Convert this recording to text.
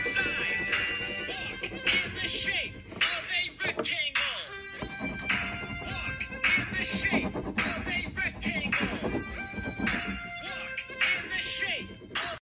Signs.